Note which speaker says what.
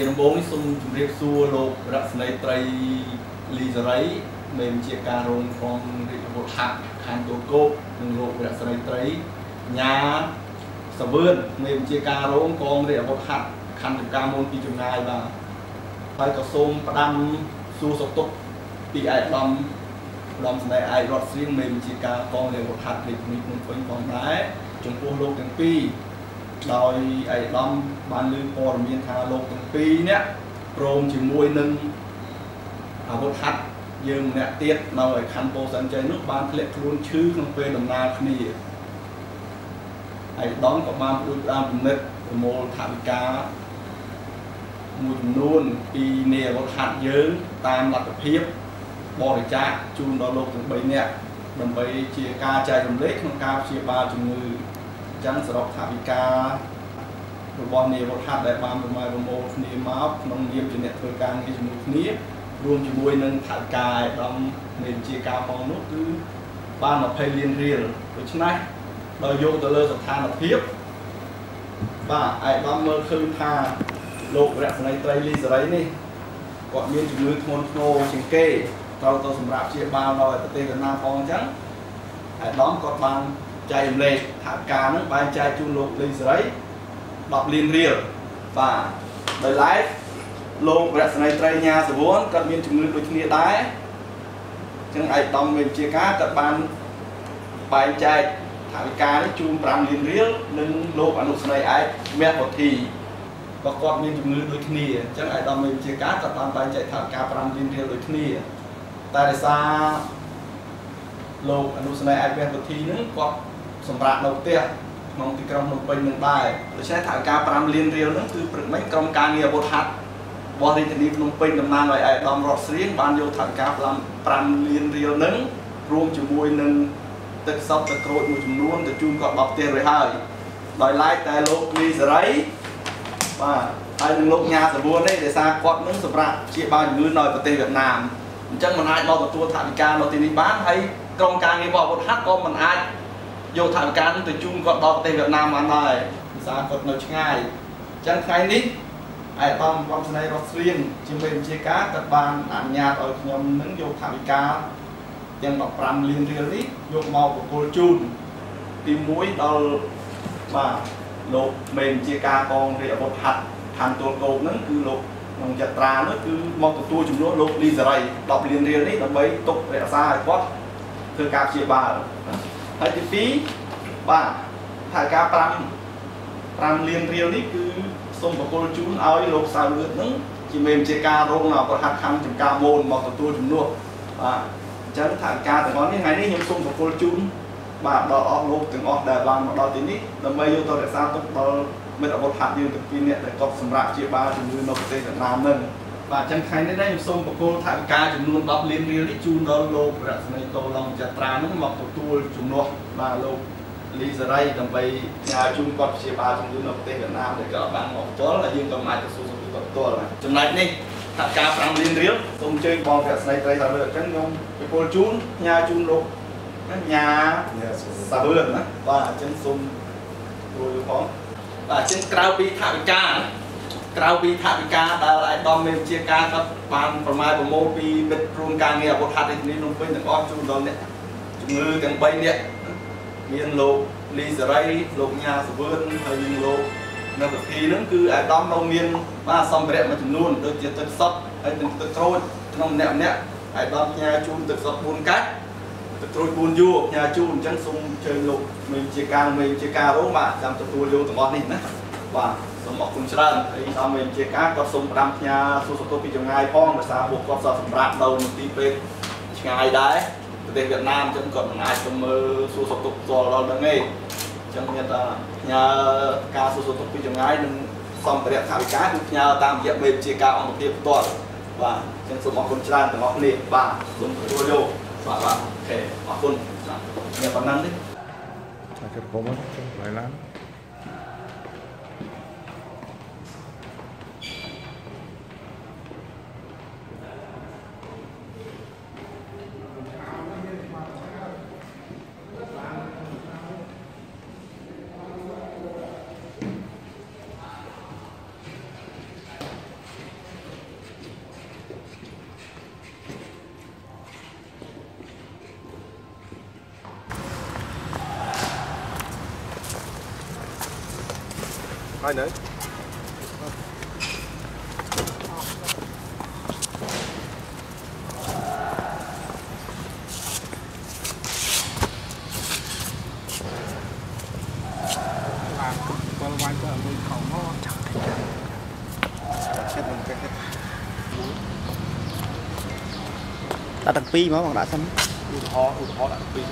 Speaker 1: ជាដំបូងនេះសូមជម្រាបសួរលោករស្មីត្រីលីសេរីមេបញ្ជាការរងក្រុងរាជបុត្រហាក់ខាងទូកោកនិងលោករស្មីត្រីញ៉ាសវឿនមេបញ្ជាការរងកងរាជបុត្រហាក់ខណ្ឌចំការមូលពីចម្ងាយបាទហើយក៏សូមផ្ដាំសួរសុខទុក្ខពីឯកឧត្តមឧត្តមស្នេហ៍ឯករដ្ឋស្រៀងមេបញ្ជាការកងរាជបុត្រហាក់រាជធានីភ្នំពេញផងដែរចំពោះលោកទាំងពីរ ដោយឯកឧត្តមបានលើព័ត៌មានថាលោកទាំងពីរនេះព្រមជាមួយនឹងអាវុធហត្ថយើងម្នាក់ទៀតនៅឯខណ្ឌពោធិ៍សែនជ័យនោះបានធ្លាក់ខ្លួនឈឺក្នុងពេលដំណើរគ្នាឯកឧត្តមក៏បានព្រួយផ្ដាំពិនិត្យប្រមូលថវិកាមួយចំនួនពីនៃអាវុធហត្ថយើងតាមលទ្ធភាពបរិច្ចាគជូនដល់លោកទាំង3នាក់ដើម្បីជាការចែករំលែកក្នុងការព្យាបាលជំងឺ ចឹងសរុបថាវិការរបស់នាយករដ្ឋាភិបាលដែលបានប្រម៉ែប្រមូលគ្នាមកក្នុងនាមជាអ្នកធ្វើការងារជាមួយគ្នារួមជាមួយនឹងថវិកាឯកឧត្តមនៃវិជាការផងនោះគឺបាន20លានរៀលដូច្នេះដល់យកទៅលើស្ថានភាពបាទឯកឧត្តមមើលឃើញថាលោករស្មីត្រីលីសេរីនេះគាត់មានជំងឺធ្ងន់ធ្ងរជាងគេត្រូវទៅសម្រាប់ព្យាបាលនៅប្រទេសវៀតណាមផងអញ្ចឹងឯកឧត្តមគាត់បាន ចែករំលែកថាការហ្នឹងបែងចែកជូនលោកលីសេរី10លានរៀលបាទដោយឡែកលោករស្មីត្រីញ៉ាសវ័នគាត់មានជំងឺដូចគ្នាដែរអញ្ចឹងឯកឧត្តមវិជាការគាត់បានបែងចែកថាវិការនេះជូន5លានរៀលនិងលោកអនុស្នេហ៍ឯកមាសវុធីក៏គាត់មានជំងឺដូចគ្នាអញ្ចឹងឯកឧត្តមវិជាការគាត់បានបែងចែកថាវិការ5លានរៀលដូចគ្នាតែដោយសារលោកអនុស្នេហ៍ឯកមាសវុធីនឹងគាត់ សម្រាប់នៅផ្ទះក្នុងទីក្រុងភ្នំពេញនឹងដែរដូច្នេះថាការ5លានរៀលហ្នឹងគឺព្រឹកមិញក្រុមការងារអាវុធហត្ថរបស់រាជធានីភ្នំពេញតំណាងឲ្យឯកឧត្តមរដ្ឋស្រៀងបានយកថវិកា5លានរៀលហ្នឹងរួមជាមួយនឹងទឹកសុបទឹកក្រូចមួយចំនួនទៅជូនគាត់ដល់ផ្ទះរួចហើយដោយឡែកតែលោកលីសេរីបាទហើយនឹងលោកញ៉ាសវួននេះដោយសារគាត់នឹងសម្រាប់ជាបាលជំងឺនៅប្រទេសវៀតណាមអញ្ចឹងមិនអាចមកទទួលថវិកានៅទីនេះបានហើយក្រុមការងាររបស់អាវុធហត្ថក៏មិនអាច យកថវិកានឹងទៅជូនគាត់ដល់ប្រទេសវៀតណាមបានដែរភាសាគាត់នៅឆ្ងាយអញ្ចឹងថ្ងៃនេះឯកឧត្តមវ៉ាន់ស្នេហ៍រស់ស្រៀងជាមេបញ្ជាការគាត់បានអនុញ្ញាតឲ្យខ្ញុំនឹងយកថវិកាទាំង15លានរៀលនេះយកមកប្រគល់ជូនទី1ដល់បាទលោកមេបញ្ជាការកងរាជអាវុធហត្ថឋានទួលគោកហ្នឹងគឺលោកក្នុងយត្រានោះគឺមកទទួលជំនួសលោកលីសេរី10លានរៀលនេះដើម្បីទុករក្សាឲ្យគាត់ធ្វើការព្យាបាល ហើយទី2បាទថាការ5 5លានរៀលនេះគឺសូមបកគលជូនឲ្យលោកសៅលឿននឹងជាមេបញ្ជាការរងប្រហាត់ខណ្ឌចំការមូនមកទទួលជំនួសបាទអញ្ចឹងថាការទាំងអស់នេះថ្ងៃនេះខ្ញុំសូមបកគលជូនបាទដល់អស់លោកទាំងអស់ដែលបានមកដល់ទីនេះដើម្បីយកទៅរក្សាទុកដល់មិត្តអាវុធហត្ថយើងទាំងពីរនាក់ដែលកប់សម្រាប់ជាបាលជំងឺនៅប្រទេសវៀតណាមនឹង បាទអញ្ចឹងថ្ងៃនេះដែរខ្ញុំសូមបកគលថវិកាចំនួន10លានរៀលនេះជូនដល់លោករស្មីតូឡុងចត្រានឹងមកទទួលជំនួសបាទលោកលីសេរីដើម្បីញ៉ាជូនគាត់ព្យាបាលជំងឺនៅប្រទេសវៀតណាមដែលគាត់បានមកផ្ទាល់ហើយយើងក៏មិនអាចទៅសួរសុខទុក្ខគាត់ផ្ទាល់ចំណែកនេះថាការ5លានរៀលសូមអញ្ជើញបងរស្មីត្រីថាលើអញ្ចឹងខ្ញុំបកគលជូនញ៉ាជូនលោកញ៉ាសាវឿនណាបាទអញ្ចឹងសូមរួយផងបាទអញ្ចឹងក្រៅពីថវិកា ក្រៅពីថវិកាដែលឯកឧត្តមមេបញ្ជាការគាត់បានប្រមាណប្រមូលពីមិត្តរួមការងារអាវុធហត្ថរាជធានីភ្នំពេញទាំងអស់ជូនដល់អ្នកជំងឺទាំង3នាក់មានលោកលីសេរីលោកញ៉ាសវឿនហើយនិងលោកនៅពិធីហ្នឹងគឺឯកឧត្តមនៅមានបាទសម្ភារៈមួយចំនួនដូចជាទឹកសុទ្ធហើយនិងទឹកក្រូចក្នុងម្នាក់ម្នាក់ឯកឧត្តមញ៉ាជូនទឹកសុទ្ធ4កាច់ទឹកក្រូច4យួរញ៉ាជូនអញ្ចឹងសូមអញ្ជើញលោកមេជាការមេជាការរងបាទចាំទទួលយកទាំងអស់នេះណាបាទ សូមអរគុណច្រើនហើយដល់មេជាការគាត់សូមផ្ដាំផ្ញើសួរសុខទុក្ខពីចម្ងាយផងដោយសារពួកគាត់សតសម្រាប់នៅនៅទីពេទ្យឆ្ងាយដែរប្រទេសវៀតណាមអញ្ចឹងគាត់មិនអាចទៅមើលសួរសុខទុក្ខផ្ទាល់ដល់ហ្នឹងទេអញ្ចឹងមានតែផ្ញើការសួរសុខទុក្ខពីចម្ងាយនិងសម្ភារៈថវិកាគឺផ្ញើតាមរយៈមេជាការអង្គភាពផ្ទាល់បាទអញ្ចឹងសូមអរគុណច្រើនទាំងអស់គ្នាបាទសូមទទួលយកបាទបាទអូខេអរគុណមានប៉ុណ្ណឹងទេ
Speaker 2: អាចទៅពុំទៅ lại ឡាន
Speaker 3: Hai nữa.
Speaker 2: đặt tầng pi mà bằng đã xong. Ừ, họ, ừ, họ đặt tầng pi.